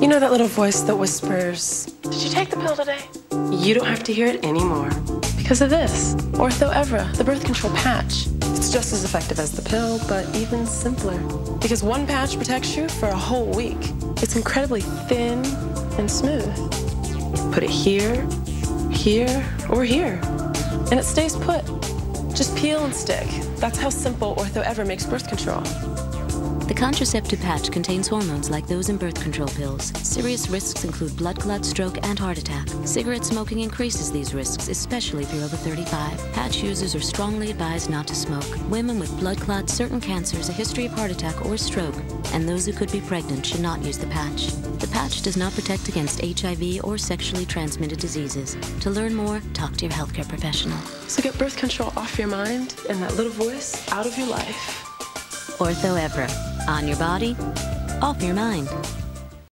You know that little voice that whispers, Did you take the pill today? You don't have to hear it anymore. Because of this Ortho Evra, the birth control patch. It's just as effective as the pill, but even simpler. Because one patch protects you for a whole week. It's incredibly thin and smooth. Put it here, here, or here. And it stays put. Just peel and stick. That's how simple Ortho Evra makes birth control. The contraceptive patch contains hormones like those in birth control pills. Serious risks include blood clot, stroke, and heart attack. Cigarette smoking increases these risks, especially if you're over 35. Patch users are strongly advised not to smoke. Women with blood clots, certain cancers, a history of heart attack or stroke, and those who could be pregnant should not use the patch. The patch does not protect against HIV or sexually transmitted diseases. To learn more, talk to your healthcare professional. So get birth control off your mind and that little voice out of your life. Ortho Evra. On your body, off your mind.